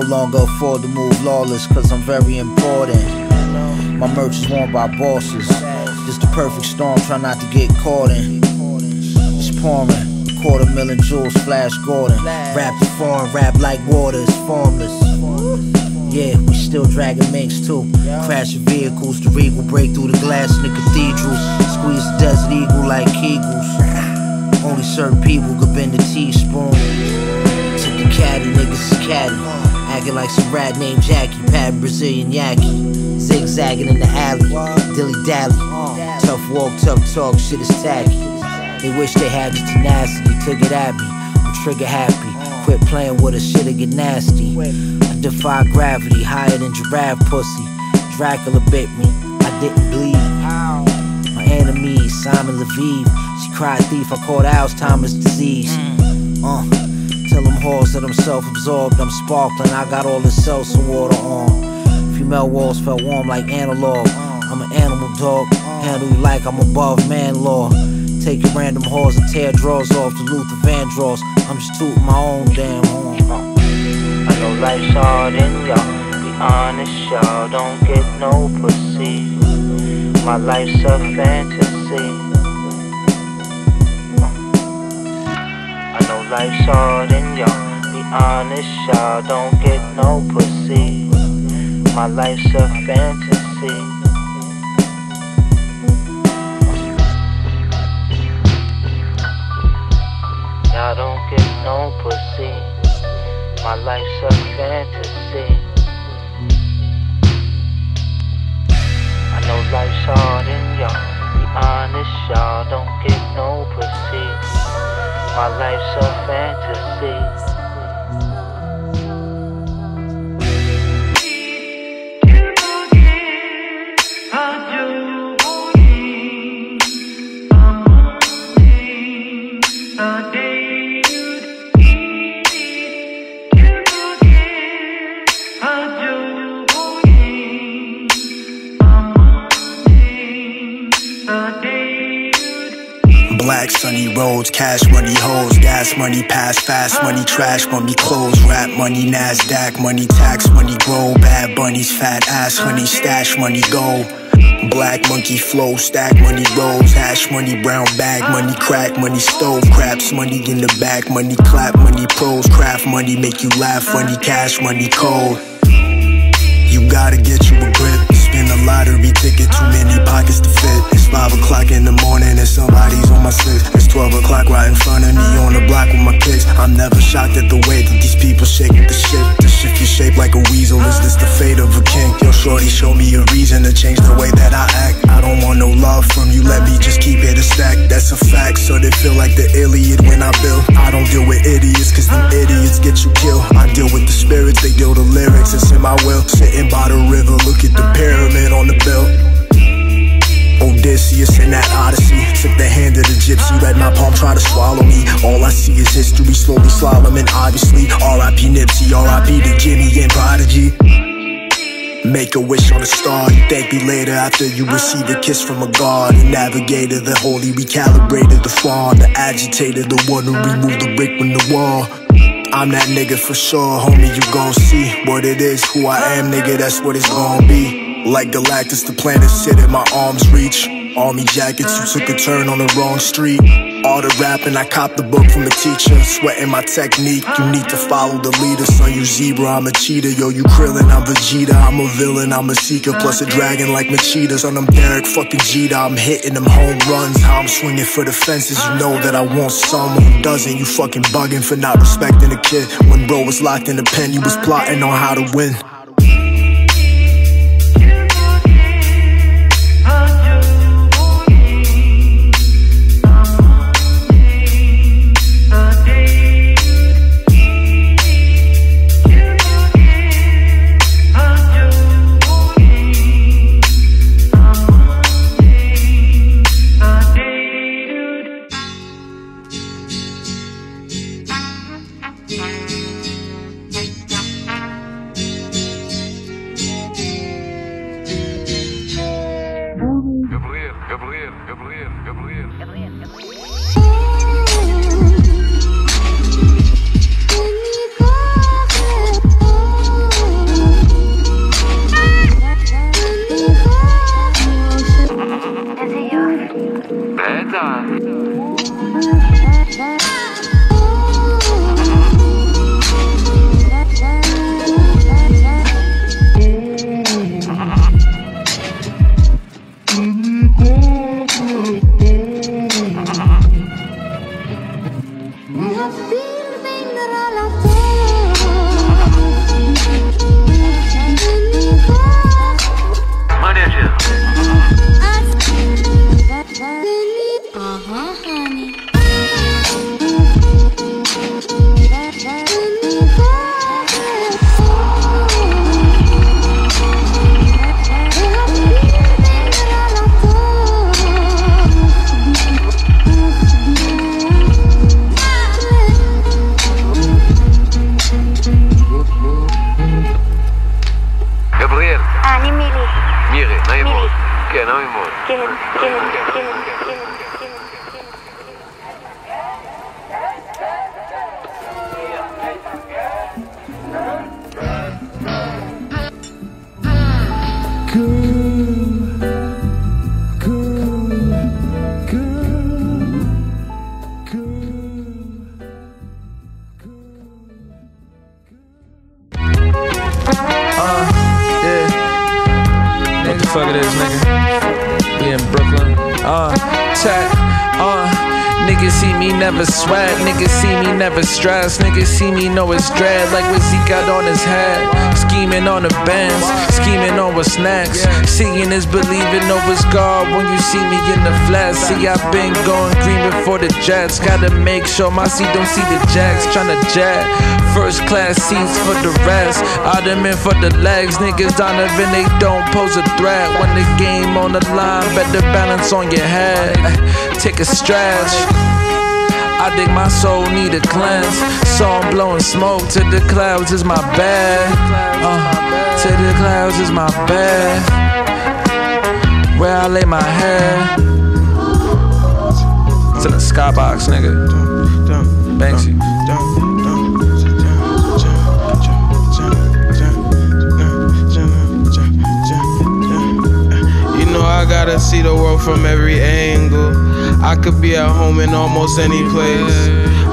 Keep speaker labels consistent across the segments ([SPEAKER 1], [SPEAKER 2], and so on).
[SPEAKER 1] no
[SPEAKER 2] longer afford to move lawless, cause I'm very important. My merch is worn by bosses. Just the perfect storm, try not to get caught in. It's pouring. Quarter million jewels, Flash Gordon. Rap the foreign, rap like water, it's formless. Yeah, we still dragging minks too. Crashing vehicles, the regal break through the glass in the cathedrals. Squeeze the desert eagle like Kegels. Only certain people could bend the teaspoon. Took the caddy, niggas is caddy. Acting like some rat named Jackie, patting Brazilian Yaki. Zigzagging in the alley, dilly dally. Tough walk, tough talk, shit is tacky. They wish they had the tenacity, took it at me. I'm trigger happy. Quit playing with us, shit'll get nasty. I defy gravity, higher than giraffe pussy. Dracula bit me, I didn't bleed. My enemy, Simon Leviev. She cried thief, I caught Alzheimer's disease. Uh, tell that I'm self absorbed, I'm sparkling, I got all the seltzer water on. Female walls felt warm like analog. I'm an animal dog, handle you like I'm above man law. Take your random whores and tear drawers off to Luther Vandross. I'm just tooting my own damn horn.
[SPEAKER 1] I know life's hard and y'all. Be honest, y'all don't get no pussy. My life's a fantasy. I know life's hard and y'all. Be honest, y'all don't get no pussy. My life's a fantasy. Y'all don't get no pussy. My life's a fantasy. I know life's hard and y'all. Be honest, y'all don't get no pussy. My life's a fantasy.
[SPEAKER 3] Black cash money hoes, gas money, pass fast money, trash money, clothes, rap money, Nasdaq money, tax money, grow, bad bunnies, fat ass honey, stash money, go. Black monkey flow, stack money rolls, hash money, brown bag money, crack money, stove, craps money in the back, money clap, money pros, craft money, make you laugh, money cash, money cold. You gotta get you a grip. Lottery ticket, too many pockets to fit. It's 5 o'clock in the morning and somebody's on my six. It's 12 o'clock right in front of me on the block with my kicks. I'm never shocked at the way that these people shake the shit. To shift your shape like a weasel, is this the fate of a king? Yo, shorty, show me a reason to change the way that I act. I don't want no love from you, let me just keep it a stack. That's a fact, so they feel like the Iliad when I build. I don't deal with idiots, cause them idiots get you killed. I deal with the spirits, they deal the lyrics, it's in my will. Sitting by the river, look at the pyramid on the bill. Odysseus in that Odyssey Took the hand of the gypsy, read my palm, try to swallow me All I see is history, slowly slaloming obviously R.I.P. Nipsey, R.I.P. to Jimmy and Prodigy Make a wish on a star, you thank me later after you receive a kiss from a god. The navigator, the holy recalibrated, the fawn, the agitator, the one who removed the brick from the wall. I'm that nigga for sure, homie, you gon' see what it is, who I am, nigga, that's what it's gon' be. Like Galactus, the planet sit in my arm's reach. Army jackets, you took a turn on the wrong street. All the rapping, I copped the book from the teacher. Sweating my technique, you need to follow the leader. Son, you zebra, I'm a cheetah. Yo, you Krillin, I'm Vegeta. I'm a villain, I'm a seeker. Plus a dragon like Machitas. On them Derek fucking Jeter, I'm hitting them home runs. How I'm swinging for the fences, you know that I want someone who doesn't. You fucking bugging for not respecting a kid. When bro was locked in the pen, he was plotting on how to win.
[SPEAKER 4] It is, nigga? We in Brooklyn. Uh, check. Niggas see me never sweat, niggas see me never stress, niggas see me know it's dread like what he got on his head. Scheming on the bands, scheming on what's next. Seeing is believing over God when you see me in the flesh. See, I've been going green before the Jets. Gotta make sure my seat don't see the jacks. Tryna jet. First class seats for the rest. Ottoman for the legs. Niggas Donovan, they don't pose a threat. When the game on the line, better balance on your head. Take a stretch. I think my soul need a cleanse. So I'm blowing smoke to the clouds is my bed. Uh, to the clouds is my bed. Where I lay my head. To the skybox, nigga. Banksy.
[SPEAKER 5] You know I gotta see the world from every angle. I could be at home in almost any place.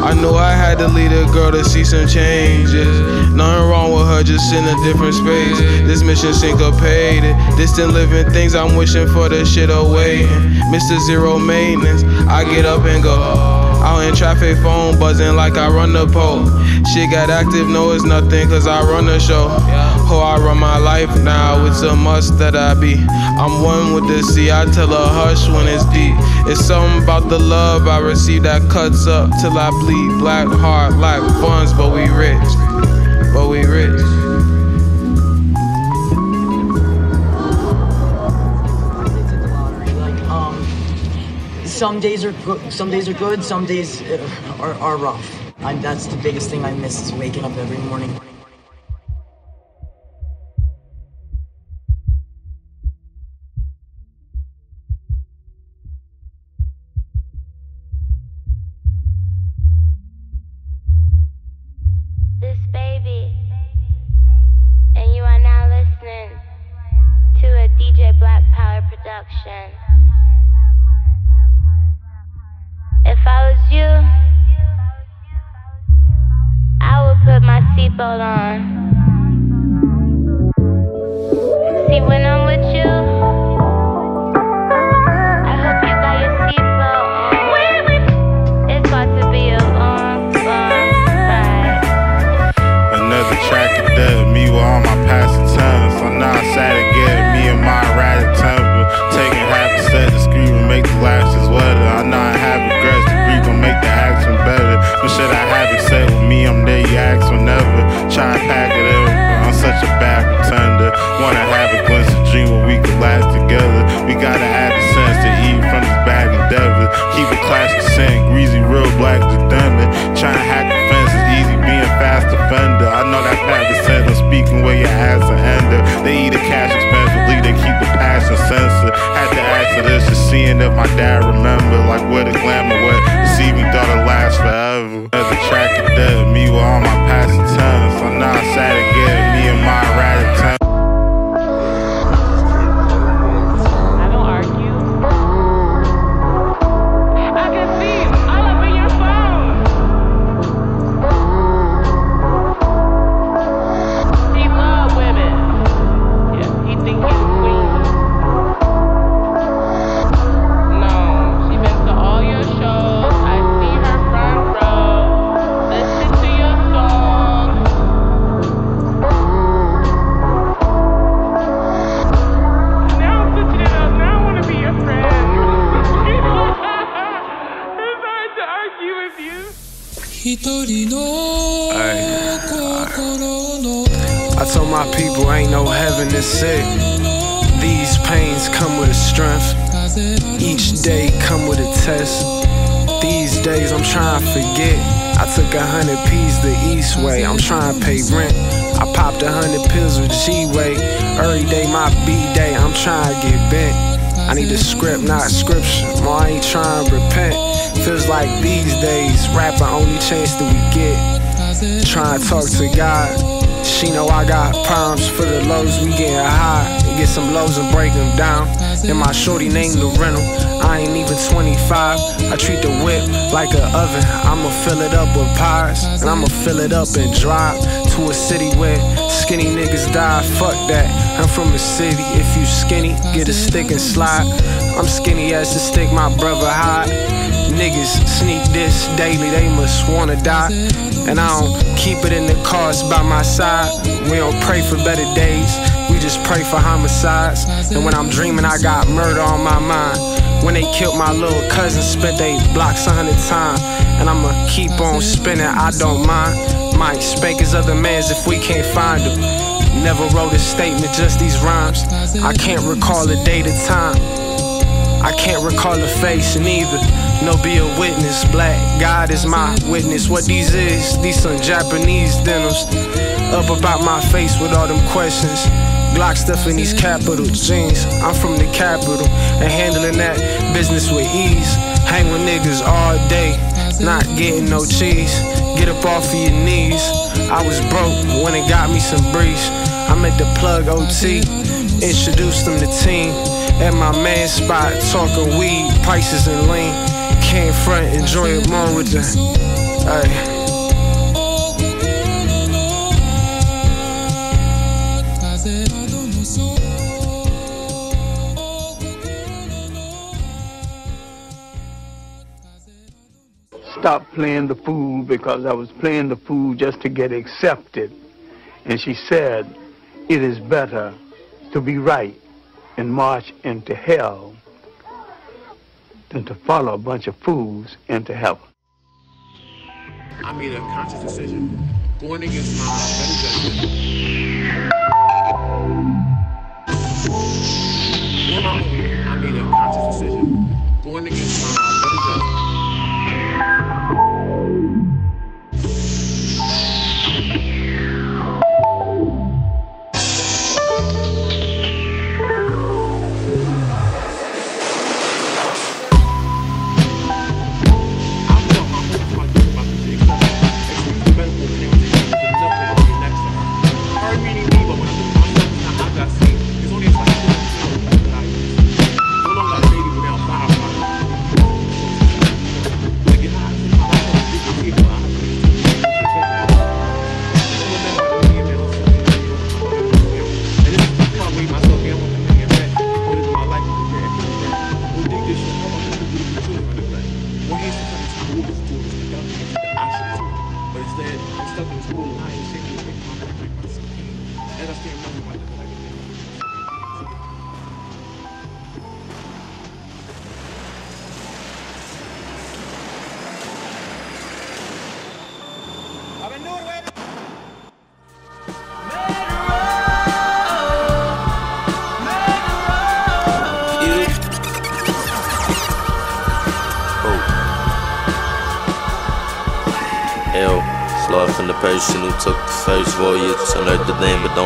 [SPEAKER 5] I knew I had to lead a girl to see some changes. Nothing wrong with her, just in a different space. This mission syncopated. Distant living things, I'm wishing for the shit away. Mr. Zero Maintenance, I get up and go. Out in traffic, phone buzzing like I run the pole. Shit got active, no, it's nothing, cause I run the show. Oh, I run my life now, it's a must that I be. I'm one with the sea, I tell her hush when it's deep. It's something about the love I receive that cuts up till I bleed. Black heart, like funds, but we rich. But we rich.
[SPEAKER 6] Some days are good. Some days are good. Some days uh, are, are rough. I, that's the biggest thing I miss is waking up every morning.
[SPEAKER 7] Track of me with all my past attempts. I'm not sad again, me and my erratic temper. Gotta have the sense to eat from this bad endeavor. Keep it classic scent, greasy, real black, redundant. Trying to hack the fence is easy, being fast offender. I know that path is sent, I'm speaking where your ass a ender. They eat a cash expensively, they keep the passion censored. Had to ask for this, just seeing if my dad remember, like where the glamour went. Me thought it last forever.
[SPEAKER 8] I
[SPEAKER 9] told my people ain't no heaven to sick. These pains come with a strength. Each day come with a test. These days I'm trying to forget. I took a hundred P's the east way. I'm trying to pay rent. I popped a hundred pills with G-Way. Every day my B day, I'm trying to get bent. I need a script, not scripture. Ma, I ain't trying to repent. Feels like these days, rapping only chance that we get. Trying to talk to God. She know I got problems for the lows, we getting high. And get some lows and break them down. And my shorty named the rental. I ain't even 25. I treat the whip like an oven. I'ma fill it up with pies. And I'ma fill it up and drive to a city where skinny niggas die. Fuck that. I'm from a city. If you skinny, get a stick and slide. I'm skinny as a stick, my brother high. Niggas sneak this daily, they must wanna die. And I don't keep it in the cars by my side. We don't pray for better days, we just pray for homicides. And when I'm dreaming, I got murder on my mind. When they killed my little cousin, spent they blocks a hundred times. And I'ma keep on spinning, I don't mind. Might spank his other mans if we can't find him. Never wrote a statement, just these rhymes. I can't recall a date or time. I can't recall a face neither. No, be a witness. Black God is my witness. What these is, these some Japanese denims. Up about my face with all them questions. Glock stuff in these capital jeans. I'm from the capital and handling that business with ease. Hang with niggas all day, not getting no cheese. Get up off of your knees. I was broke when it got me some breeze. I met the plug OT, introduced them to team. At my man spot, talking weed, prices and lean. Front, enjoy it more with. Ay.
[SPEAKER 10] stopped playing the fool because I was playing the fool just to get accepted. And she said, it is better to be right and march into hell than to follow a bunch of fools into heaven.
[SPEAKER 11] I made a conscious decision, going against my better judgment.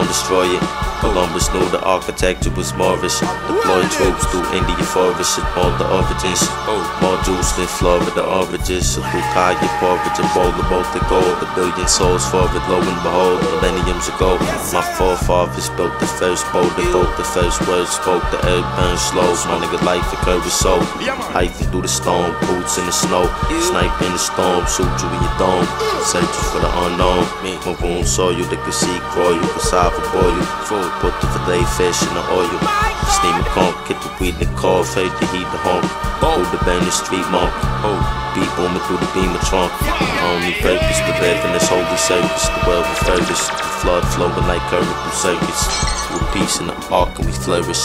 [SPEAKER 12] Destroy it. Columbus knew the architecture was marvelous. Deployed troops through India forests and all the origins. More Jews than Florida origins. So through Kaya, porridge, and bowl of both the gold. A billion souls for forward, lo and behold, millenniums ago. My forefathers built the first boat. They wrote the first words, spoke the urban slows. My nigga life a curve is so. Hiking through the storm, boots in the snow. Snipe in the storm, shoot you in your dome. Searching for the unknown. Maroon soil, they can see grow you, cassava boil you. Food, put the filet fish in the oil. Steam a conch, get the weed in the car, fade the heat the honk. Hold the band, the street monk. Oh, beat booming through the beam of trunk. Only purpose to live in this holy service. The world will furthest. The flood flowing like curricle circuits. Through peace in the ark and we flourish.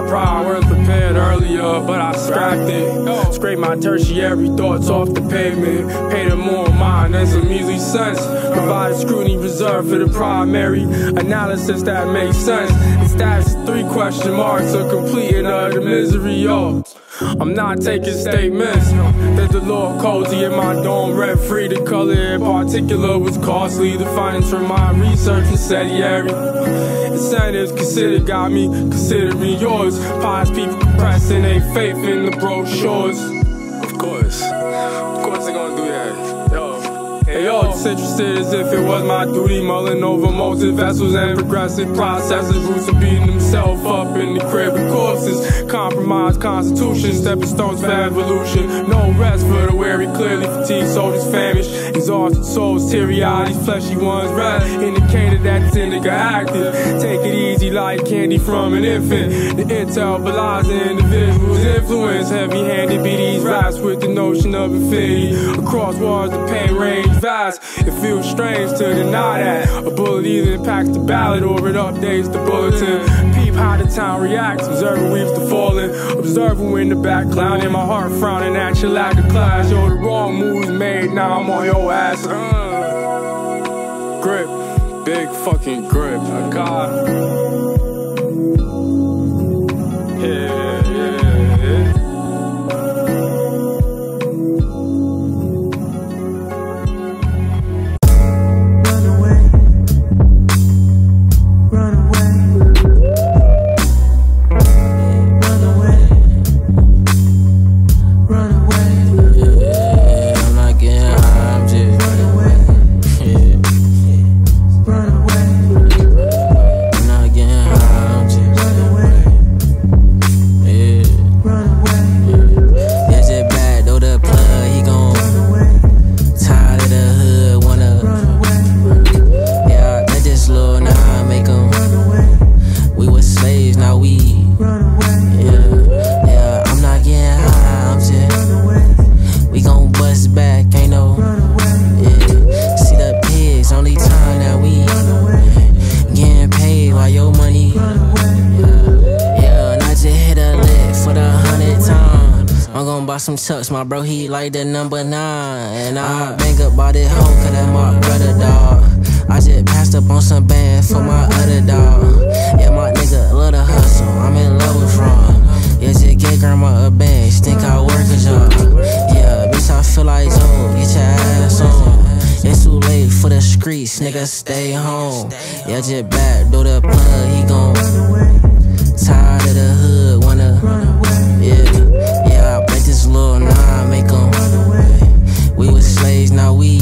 [SPEAKER 13] God pride worth prepared earlier, but I scrapped it. Scrape my tertiary thoughts off the pavement. Paid them more mine than some measly cents. Provide scrutiny reserved for the primary analysis that makes sense. It's that's three question marks are completing of the misery, yo. I'm not taking statements. that the Lord cozy in my dome, rent free. The color in particular was costly. The findings from my research incendiary. Incentives considered got me considering yours. Pious people compressing their faith in the brochures. Of course, disinterested as if it was my duty, mulling over molten vessels and progressive processes. Roots of beating himself up in the crib with corpses. Compromised constitution, stepping stones for evolution. No rest for the weary, clearly fatigued soldiers famished. Exhausted souls, teary eyed, these fleshy ones red. Indicated that it's indica active. Take it easy like candy from an infant. The intel belies the individual's influence. Heavy handed be these raps with the notion of infinity. Across wars, the pain range vast. It feels strange to deny that. A bullet either impacts the ballot or it updates the bulletin. Peep how the town reacts. Observer weaves the falling. Observer in the back, clowning my heart, frowning at your lack of class. Yo, the wrong moves made, now I'm on your ass. Uh. Grip, big fucking grip. I got.
[SPEAKER 14] Chucks, my bro, he like the number nine. And I bang up by this hoe, cause that my brother, dog. I just passed up on some bands for my other dog. Yeah, my nigga love the hustle, I'm in love with Ron. Yeah, just get grandma a bag, think I work a job. Yeah, bitch, I feel like Joe, get your ass on. It's too late for the streets, nigga, stay home. Yeah, just back, do the plug, he gon' tired of the hood, now we.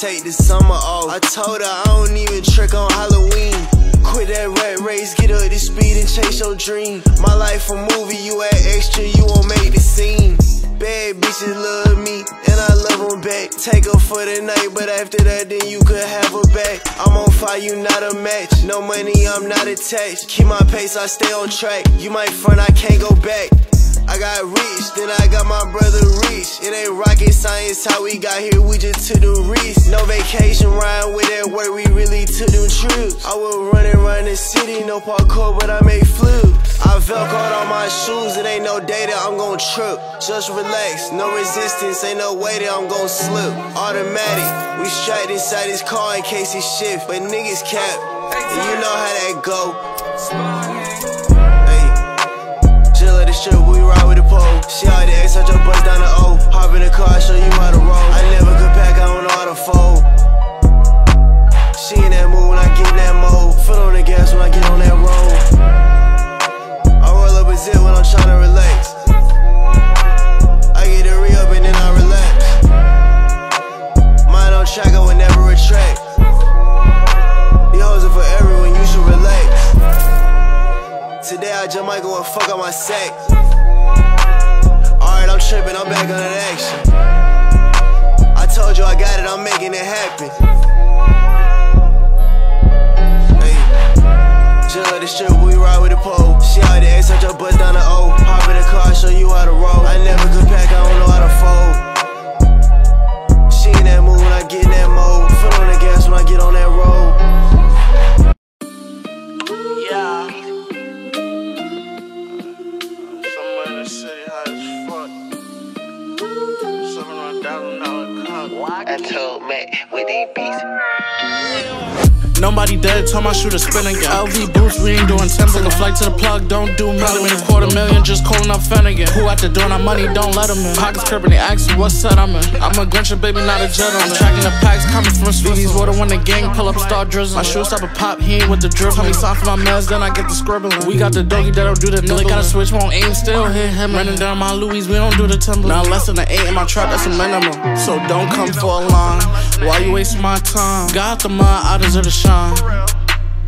[SPEAKER 15] Take the summer off. I told her I don't even trick on Halloween. Quit that rat race, get up to speed and chase your dream. My life a movie, you add extra, you won't make the scene. Bad bitches love me, and I love them back. Take her for the night, but after that, then you could have her back. I'm on fire, you not a match. No money, I'm not attached. Keep my pace, I stay on track. You might front, I can't go back. I got rich, then I got my brother rich. It ain't rocket science how we got here, we just took the risk. No vacation ride with that work, we really took them trips. I was running around the city, no parkour, but I made flips. I velcroed on my shoes, it ain't no data, I'm gon' trip. Just relax, no resistance, ain't no way that I'm gon' slip. Automatic, we strapped inside this car in case it shift, but niggas cap, and you know how that go. Strip, we ride with the pole. She out the X, I just bust down the O. Hop in the car, show you how to roll. I never could pack, I don't know how to fold. She in that mood when I get in that mode. Foot on the gas when I get on that road. I roll up a zip when I'm tryna relax. I Today I just might go and fuck up my sack. Alright, I'm tripping, I'm back on that action. I told you I got it, I'm making it happen. Hey, chill at the strip, we ride with the pole. She out the X, I just bust down the O. Hop in the car, show you how to roll. I never could pack, I don't know how to fold. She in that mood when I get in that mode. Foot on the gas when I get on that I told Mac with these beats.
[SPEAKER 16] Nobody dead, told my shooter spin again. LV boots, we ain't doing temps. A flight to the plug, don't do a quarter million, just calling up Finnegan. Who at the door, not money, don't let him in. Pockets crippin', they asking what set I'm in. I'm a Grincher, baby, not a gentleman. I'm tracking the packs coming from Sweeties. Water when the gang pull up, start drizzling. My shoes stop a pop, he ain't with the drip. Tell me soft for my meds, then I get the scribbling. We got the doggy that'll do the nibbling. Got a switch, won't aim, still hit him. Running down my Louis, we don't do the timber. Now less than an eight in my trap, that's a minimum. So don't come for a line. Why you wasting my time? Got the mud, I deserve to shine.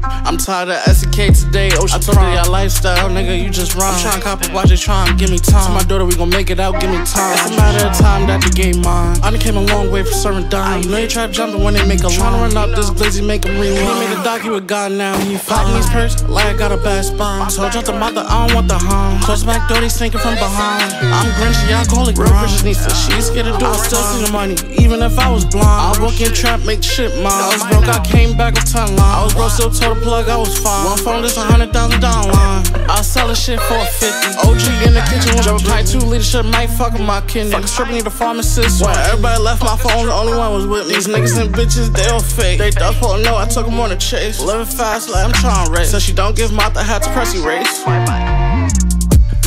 [SPEAKER 16] I'm tired of SK today, Ocean I told you your lifestyle, nigga, you just rhyme. I'm tryna cop a watch, they tryna give me time. Tell my daughter we gon' make it out, give me time. It's a matter of time that the game mine. I done came a long way for serving dime. You know you trap jumping when they make a line. Tryna run up this glizzy, make him rewind. He made a doc, you a god now, he fine. these perks, like I got a bad spine. So I dropped the mother, I don't want the harm. Close back door, they sneaking from behind. I'm grinchy, alcoholic, real bitches need some shit. Scared to do it, still see the money, even if I was blind. I walk in trap, make shit mine. I was broke, I came back with 10 line. I was broke, still told the plug I was fine. One phone, this a hundred thousand dollar line. I sell this shit for a 50. OG in the kitchen, drop a pint, two liter shit, might fuck with my kidney. Fuck stripper need a pharmacist. When everybody left my phone, the only one was with me. These niggas and bitches, they all fake. They dust for no, I took them on a chase. Living fast, like I'm trying to race. So she don't give mouth, I had to press erase.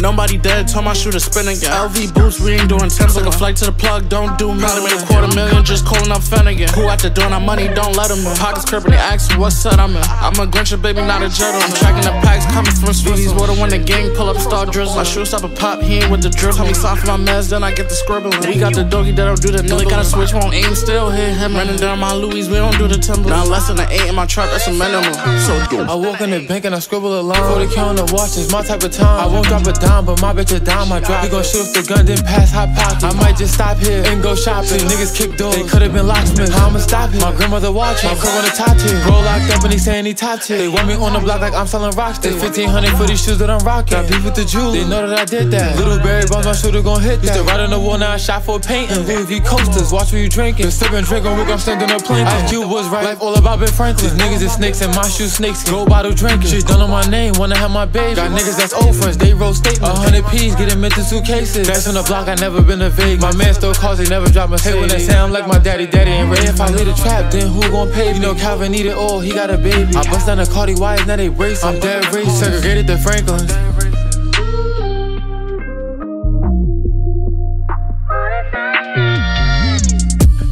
[SPEAKER 16] Nobody dead, told my shooter spin again. LV boots, we ain't doing temps. Like a flight to the plug, don't do million. Made a quarter million, just calling up Finnegan. Who at the door, not money, don't let him in. Pockets crippin', they asking what set I'm in. I'm a Grincher, baby, not a gentleman. I'm tracking the packs coming from Sweeties. Water when the gang pull up, start drizzling. My shoes stop a pop, he ain't with the drip. Tell me soft for my mess, then I get the scribbling. We got the doggy that'll do the nibbling. Got a switch, won't aim, still hit him. Running down my Louis, we don't do the timber. Now less than an eight in my trap, that's a minimum. So
[SPEAKER 17] I walk in the bank and I scribble a line. For the counter watch, it's my type of time. I won't drop a dime, but my bitch a dime. I drop. We gon' shoot the gun, then pass hot pocket. I might just stop here and go shopping. Niggas kick doors, they could've been locksmiths. I'ma stop it? My grandmother watching. My crib on the top tier. Bro locked up and they saying he top tier. They want me on the block like I'm selling rocks. They 1500 for these shoes that I'm rocking. Got beef with the jewelry. They know that I did that. Little Barry Bonds, my shooter gon' hit that. Used to ride on the wall, now I shot for painting. Louis V coasters, watch what you drinking. Been sipping, drinking, week I'm standing up. Ice Cube was right. Life all about Ben Franklin. Niggas is snakes and my shoes snakes. Go bottle drinking. Shit done on my name, wanna have my baby. Got niggas that's old friends, they roll A hundred P's, get him into suitcases. That's on the block, I never been to Vegas. My man still calls, they never drop my Hey, when they sound like my daddy, daddy ain't ready. If I lead a trap, then who gon' pay? You know Calvin needed all, he got a baby. I bust down the Cartiers, now they brace. I'm dead race, segregated the Franklins.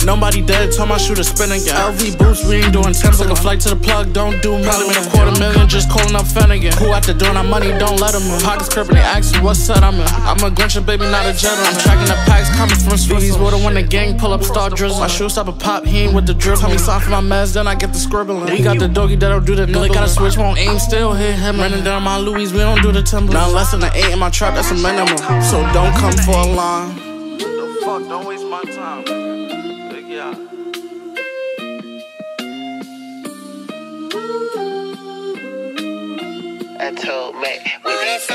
[SPEAKER 16] Nobody dead, told my shooter spin again. LV boots, we ain't doing temps like a flight to the plug, don't do me. Probably made a quarter million just calling up Finnegan. Who at the door, not money, don't let them in. Pockets crippin', they asking what set I'm in. I'm a Grinch, baby, not a gentleman. I'm tracking the packs coming from Sweeties. Water when the gang pull up, start drizzling. My shoes stop a pop, he ain't with the drip. Tell me sign for my meds, then I get the scribbling. We got the doggy that'll do the nibbling. Got a switch, won't aim, still hit him. Running down my Louis, we don't do the timber. Now less than an eight in my trap, that's a minimum. So don't come for a line. The fuck, don't waste my time.
[SPEAKER 15] I told Mac with these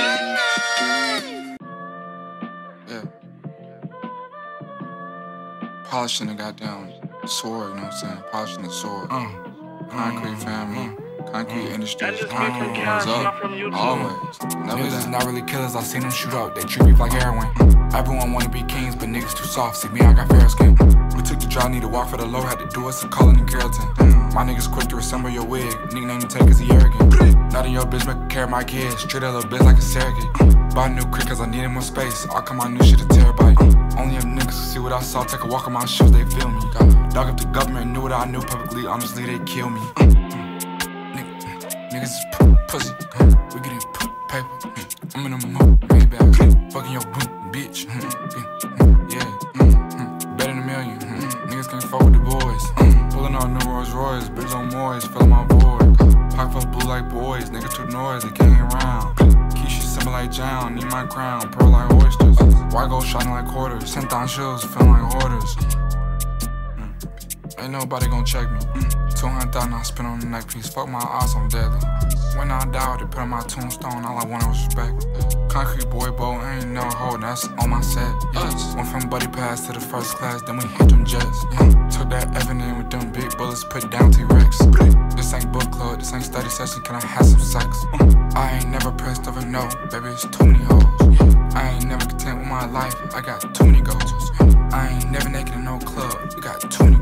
[SPEAKER 18] polishing the goddamn sword, you know what I'm saying? Polishing the sword. Mm. Concrete mm. family, mm. Concrete industries, concrete goes up. Always. Never
[SPEAKER 19] Niggas is
[SPEAKER 18] that.
[SPEAKER 19] not really killers, I seen them shoot up. They treat beef like heroin. Everyone wanna be kings, but niggas too soft. See me, I got fair skin. We took the drive, need to walk for the low, had to do us a calling in Carrollton. My niggas quick to resemble your wig. Nickname you take cause he arrogant. Not in your bitch, make care of my kids. Treat a little bitch like a surrogate. Buy a new crib cause I needed more space. All come my new shit a terabyte. Only if niggas can see what I saw, take a walk on my shoes, they feel me. Dog up the government, knew what I knew publicly, honestly, they kill me. Niggas is pussy. We getting p- paper. Hmm. I'm in a mood, Maybach. Fucking your bitch. Hmm. Hmm. Yeah. Better than a million. Niggas can't fuck with the boys. Pulling on new Rolls Royce, bitch on Moors, filling my void. Pocket full blue like boys, nigga too noisy, can't around. Keisha simple like John, need my crown, pearl like oysters. White gold shining like quarters, sent on shoes, feeling like orders. Ain't nobody gon' check me. 200,000 I spent on the neck piece. Fuck my eyes, I'm deadly. When I die, they put on my tombstone. All I wanted was respect. Concrete boy, boat, ain't no hoe, that's on my set. Yes. Went from buddy pass to the first class, then we hit them jets. Took that Evan with them big bullets, put down T-Rex. This ain't book club, this ain't study session, can I have some sex? I ain't never pressed over no, baby, it's too many hoes. I ain't never content with my life, I got too many goals. I ain't never naked in no club, we got too many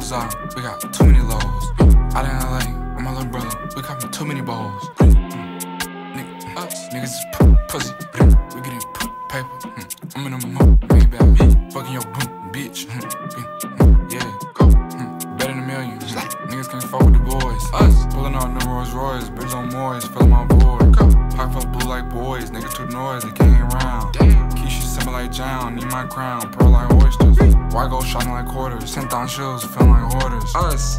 [SPEAKER 19] don't wanna car no out, we got too many lows. Out in LA, with my little brother, we got too many bowls. Mm, mm, uh, niggas is p- pussy, we getting p- paper. Mm, I'm in a mood, Maybach. Fucking your boot, bitch. Mm. Niggas can't fuck with the boys. Us pulling on new Rolls Royce, bitch on Moors, filling my void. Pocket full blue like boys, nigga too noisy, can't around. Keisha simple like John, need my crown, pearl like oysters. White gold shining like quarters, sent on shoes, feeling like hoarders. Us.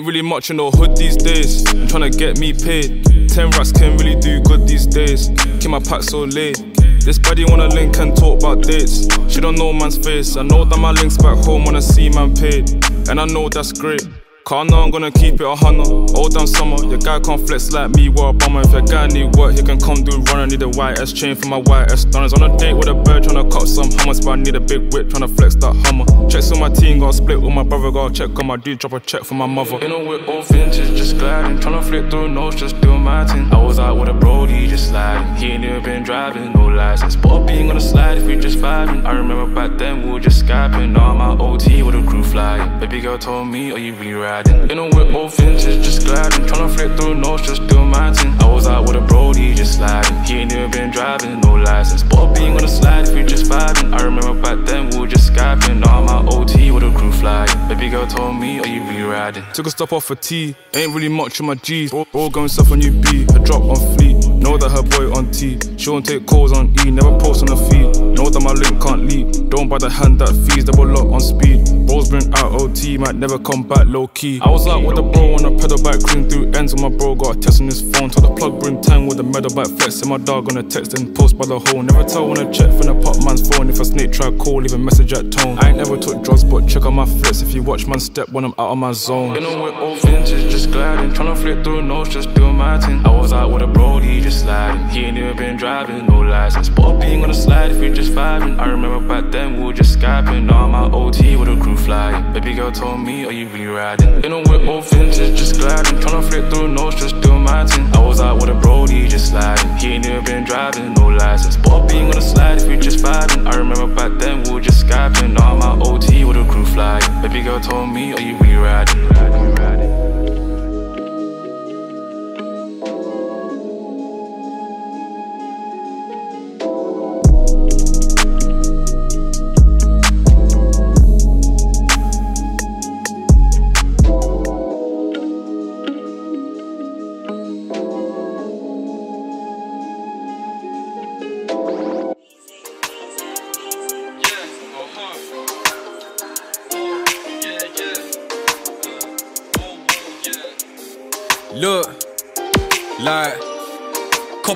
[SPEAKER 20] Ain't really much in the hood these days. I'm tryna get me paid. Ten racks can really do good these days. Keep my pack so late. This baddie wanna link and talk about dates. She don't know man's face. I know that my links back home wanna see man paid. And I know that's great. I know I'm gonna keep it a hundred. Old damn summer, your guy can't flex like me, what a bummer. If your guy need work, he can come do run. I need a white S chain for my white S stunners. On a date with a bird, tryna cut some hummus, but I need a big whip, tryna flex that hummer. Checks on my team, got split with my brother, got check on my dude, drop a check for my mother. You know, we're all vintage, just gliding. Tryna flip through notes, just doing my thing. I was out with a brody, just sliding. He ain't even been driving, no license. But being on the slide if we just vibing. I remember back then we were just skyping. I'm out OT with a crew flying. Baby girl told me, are you really riding? You know, we're all vintage, just gliding. Tryna flip through notes, just doing my thing. I was out with a brody, just sliding. He ain't even been driving, no license. But being on the slide if we just vibing. I remember back then we were just skyping. I'm out OT with a crew flying. Baby girl told me, are you really riding? Took a stop off for tea, ain't really much on my G's. All, all going stuff on UB, a drop on fleet. Know that her boy on T, she won't take calls on E, never post on the feed. Know that my link can't leak, don't buy the hand that feeds, double lock on speed. Bros bring out OT, might never come back low key. I was out with a bro on a pedal bike, cruising through ends with my bro, got a test on his phone. Told the plug bring 10 with a medal bike, flexing my dog on a text and post by the hole. Never tell when I check from the pop man's phone if a I her call, leave a message at tone. I ain't never took drugs, but check on my flips if you watch man step when I'm out of my zone. You know we're all vintage, just gliding, tryna flip through notes, just doing my thing. I was out with a brody, just sliding. He ain't never been driving, no license. But a ping on the slide if we just vibing. I remember back then we were just skyping. Now I'm OT with a crew flying. Baby girl told me, Are you really riding? You know we're all vintage, just gliding, tryna flip through notes, just doing my thing. I was out with a brody, just sliding. He ain't never been driving, no license. But a ping on the slide if we just vibing. I remember back then we were just skyping. Now I'm OT with a crew flying. Baby girl told me, Are you really riding? riding, riding.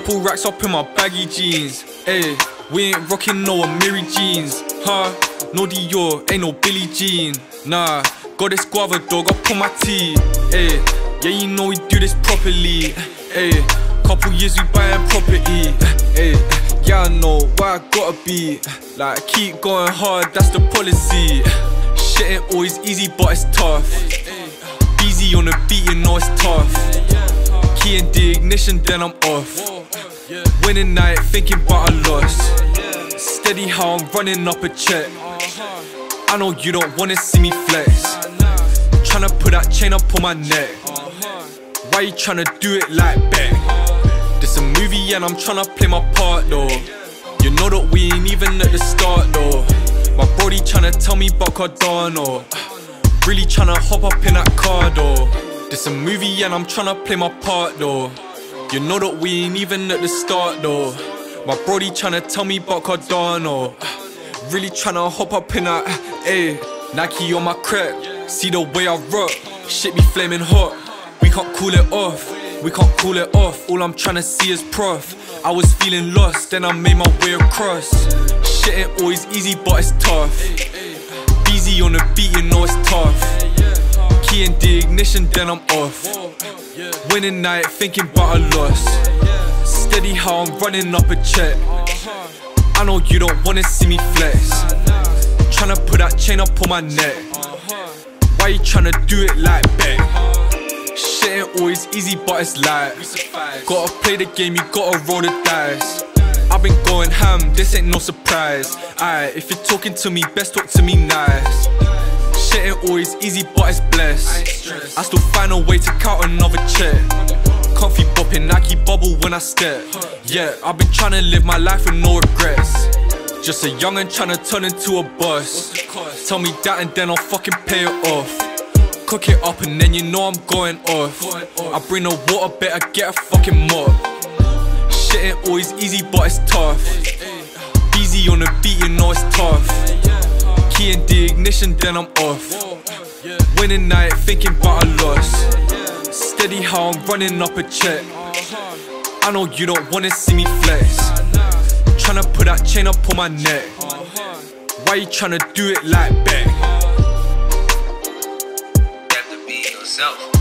[SPEAKER 21] Couple racks up in my baggy jeans. Ayy, we ain't rocking no Amiri jeans, huh? No Dior, ain't no Billie Jean. Nah, got this guava dog up on my tee. Ayy, yeah, you know we do this properly. Ayy, couple years we buying property. Ayy, yeah, I know why I gotta be. Like, keep going hard, that's the policy. Shit ain't always easy, but it's tough. Easy on the beat, you know it's tough. Key in the ignition, then I'm off. Winning night, thinking about a loss. Steady how I'm running up a check. I know you don't wanna see me flex. Tryna put that chain up on my neck. Why you tryna do it like Beck? This a movie and I'm tryna play my part though. You know that we ain't even at the start though. My brody tryna tell me about Cardano. Really tryna hop up in that car though. This a movie and I'm tryna play my part though. You know that we ain't even at the start though. My brody tryna tell me about Cardano. Really tryna hop up in that, ayy. Nike on my crep. See the way I rock. Shit be flaming hot. We can't cool it off. We can't cool it off. All I'm tryna see is prof. I was feeling lost, then I made my way across. Shit ain't always easy, but it's tough. Easy on the beat, you know it's tough. Key in the ignition, then I'm off. Winning night, thinking about a loss. Steady how I'm running up a check. I know you don't wanna see me flex. Tryna put that chain up on my neck. Why you tryna do it like Beck? Shit ain't always easy, but it's like Gotta play the game, you gotta roll the dice. I've been going ham, this ain't no surprise. Aye, if you're talking to me, best talk to me nice. Shit ain't always easy, but it's blessed. I still find a way to count another check. Comfy bopping, Nike bubble when I step. Yeah, I've been trying to live my life with no regrets. Just a youngin' trying to turn into a boss. Tell me that and then I'll fucking pay it off. Cook it up and then you know I'm going off. I bring the water, better get a fucking mop. Shit ain't always easy, but it's tough. Easy on the beat, you know it's tough. Key in the ignition, then I'm off. Winning night, thinking about a loss. Steady how I'm running up a check. I know you don't wanna see me flex. Tryna put that chain up on my neck. Why you tryna do it like Beck?
[SPEAKER 22] have to be yourself.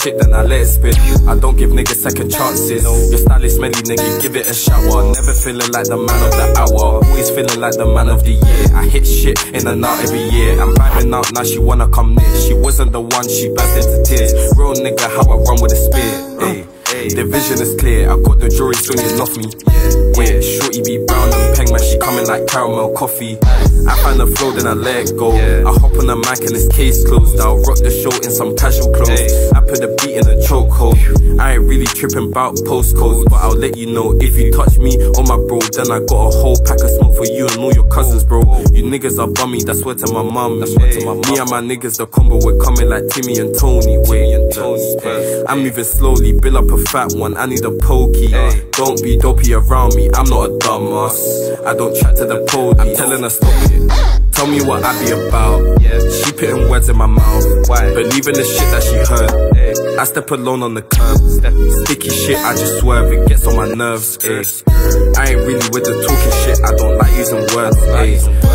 [SPEAKER 22] Shit,
[SPEAKER 21] then I let it spin. I don't give niggas second chances. Your style is smelly, nigga, give it a shower. Never feeling like the man of the hour. Always feeling like the man of the year. I hit shit in and out every year. I'm vibing out, now she wanna come near. She wasn't the one, she burst into tears. Real nigga, how I run with a spear. Hey.
[SPEAKER 23] the vision is clear. I got the jury swinging off me. Wait, shorty be brown and peng man, she coming like caramel coffee. I find the flow, then I let go. I hop on the mic and this case closed. I'll rock the show in some casual clothes. I put the beat in a chokehold. I ain't really tripping about postcodes, but I'll let you know if you touch me or my bro, then I got a whole pack of smoke for you and all your cousins, bro. You niggas are bummy, that's what to my mum. Hey, me and my niggas, the combo, we're coming like Timmy and Tony. Wait, and Tony. I'm moving slowly, build up a fat one. I need a pokey. Don't be dopey around me, I'm not a dumbass. I don't chat to the pole. I'm telling her stop Tell me what I be about. She putting words in my mouth. Believe in the shit that she heard. I step alone on the curb. Sticky shit, I just swerve. It gets on my nerves. I ain't really with the talking shit. I don't like using words.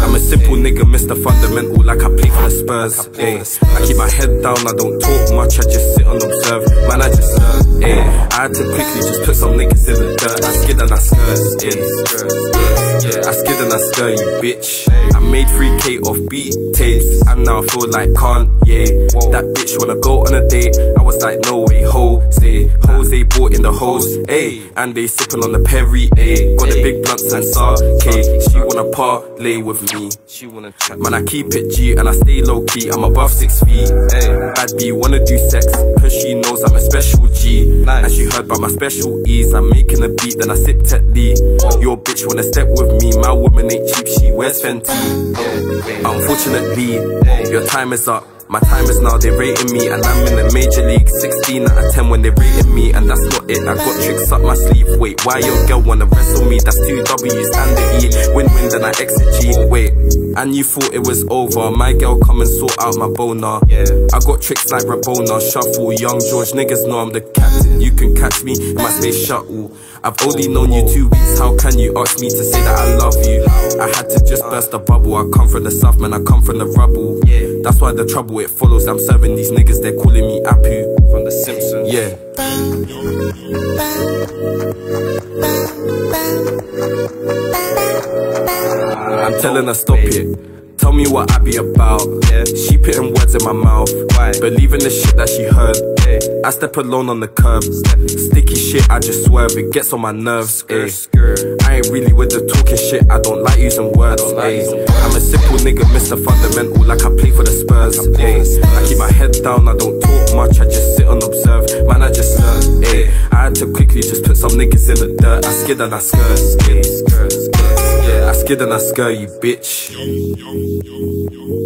[SPEAKER 23] I'm a simple nigga, Mr. Fundamental, like I play for the Spurs. I keep my head down, I don't talk much. I just sit and observe. Man, I just serve. eh. I had to quickly just put some niggas in the dirt. I skid and I skirt. Eh. I skid and I skirt, you bitch. I made 3k off beat tapes, and now I feel like Kanye. That bitch wanna go on a date. I was like, no way, Jose. Jose bought in the hose, ayy. And they sipping on the Perry, ayy. Got the big blunts and sake. She wanna parlay with me. She wanna chat. Man, I keep it G and I stay low key. I'm above six feet. Ayy. Bad B wanna do sex, cause she knows I'm a special G. And she heard about my special ease. I'm making a beat, then I sip Tetley. Your bitch wanna step with me. My woman ain't cheap, she wears Fenty. Unfortunately, your time is up. My time is now, they're rating me, and I'm in the major league. 16 out of 10 when they're rating me, and that's not it. I got tricks up my sleeve. Wait, why your girl wanna wrestle me? That's two W's and the E. Win win, then I exit G. Wait, and you thought it was over. My girl come and sort out my boner. Yeah, I got tricks like Rabona, Shuffle, Young George. Niggas know I'm the captain. You can catch me in my space shuttle. I've only known you two weeks. How can you ask me to say that I love you? I had to just burst the bubble. I come from the south, man. I come from the rubble. Yeah, that's why the trouble it follows. I'm serving these niggas. They're calling me Apu from the Simpsons. Yeah. I'm telling her stop it. Tell me what I be about. Yeah. She putting words in my mouth. Believe in the shit that she heard. I step alone on the curb. Sticky shit, I just swerve. It gets on my nerves. eh. I ain't really with the talking shit. I don't like using words. eh. I'm a simple nigga, Mr. Fundamental, like I play for the Spurs. eh. I keep my head down, I don't talk much. I just sit and observe. Man, I just learn. eh. I had to quickly just put some niggas in the dirt. I skid and I skirt. eh. Yeah, I skid and I skirt, you bitch.
[SPEAKER 7] Bitch.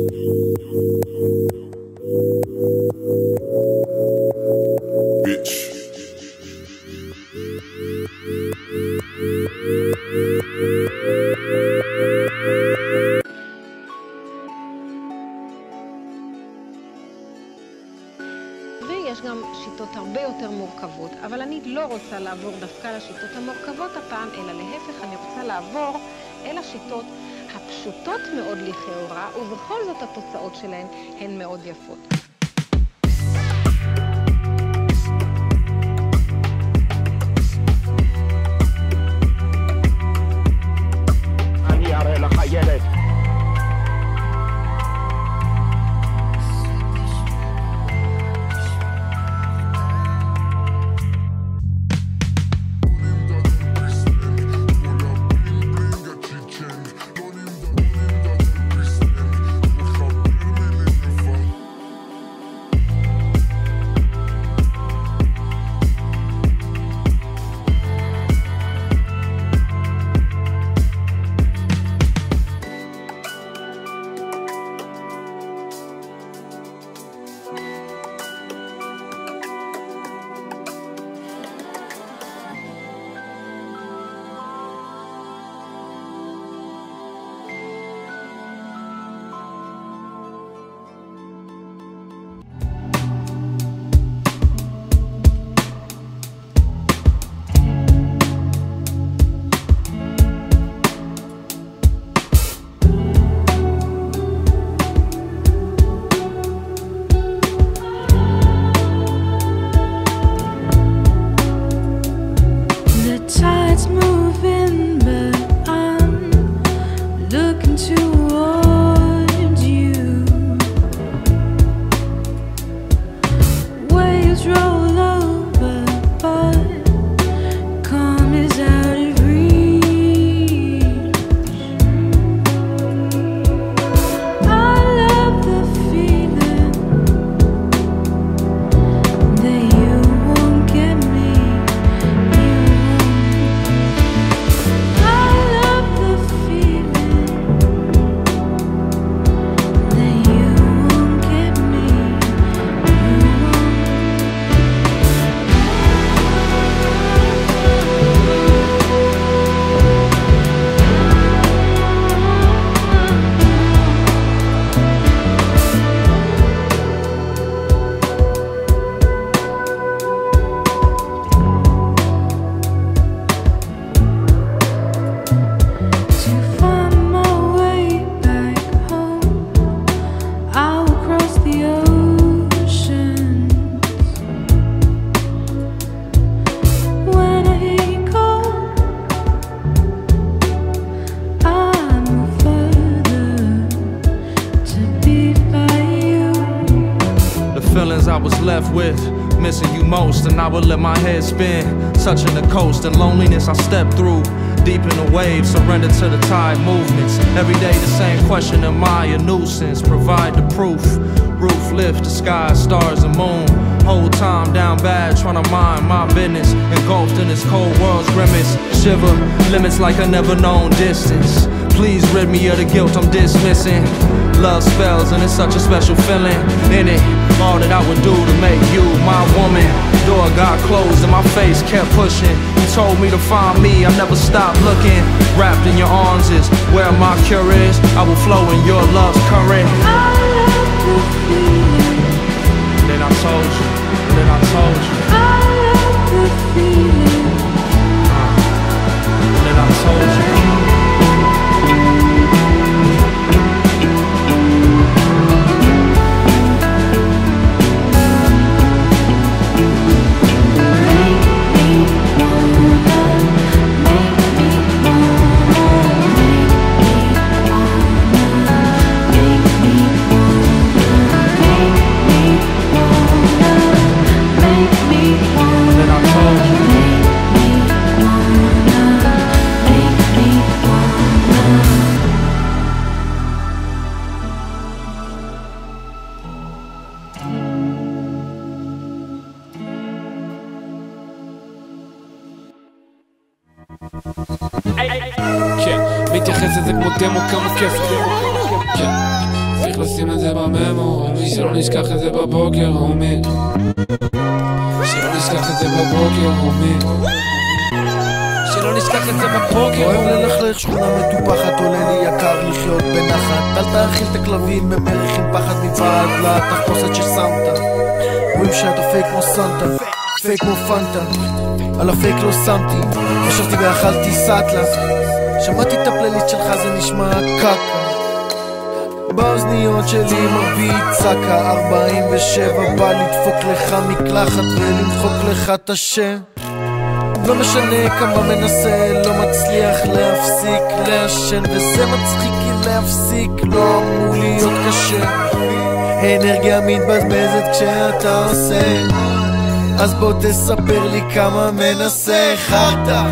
[SPEAKER 24] רוצה לעבור דווקא לשיטות המורכבות הפעם, אלא להפך, אני רוצה לעבור אל השיטות הפשוטות מאוד לכאורה, ובכל זאת התוצאות שלהן הן מאוד יפות.
[SPEAKER 25] Missing you most, and I would let my head spin, touching the coast and loneliness I step through. Deep in the waves, surrender to the tide movements. Every day the same question: Am I a nuisance? Provide the proof. Roof lift the sky, stars and moon. Whole time down bad, trying to mind my business. Engulfed in this cold world's grimace. Shiver, limits like a never known distance. Please rid me of the guilt I'm dismissing. Love spells, and it's such a special feeling in it. All that I would do to make you my woman. Door got closed and my face kept pushing. You told me to find me, I never stopped looking. Wrapped in your arms is where my cure is. I will flow in your love's current. Then I told you, then I told you. Uh, then I told you.
[SPEAKER 26] מתייחס לזה כמו דמו כמה כיף כן, צריך לשים את זה בממו, הומי, שלא נשכח את זה בבוקר, הומי שלא נשכח את זה בבוקר, הומי שלא נשכח את זה בבוקר,
[SPEAKER 27] אוהב ללכלך שכונה מטופחת, עולה לי יקר לחיות בנחת. אל תאכיל את הכלבים במלך עם פחד מבעד לתחפושת ששמת. רואים שאתה פייק כמו סנטה, פייק כמו פנטה. על הפייק לא שמתי, ישבתי ואכלתי סאטלה. שמעתי את הפלייליסט שלך, זה נשמע קקה. באוזניות שלי מרביץ צקה 47 בא לדפוק לך מקלחת ולמחוק לך את השם לא משנה כמה מנסה, לא מצליח להפסיק לעשן וזה מצחיק כי להפסיק לא אמור להיות קשה. אנרגיה מתבזבזת כשאתה עושה. אז בוא תספר לי כמה מנסה חרטא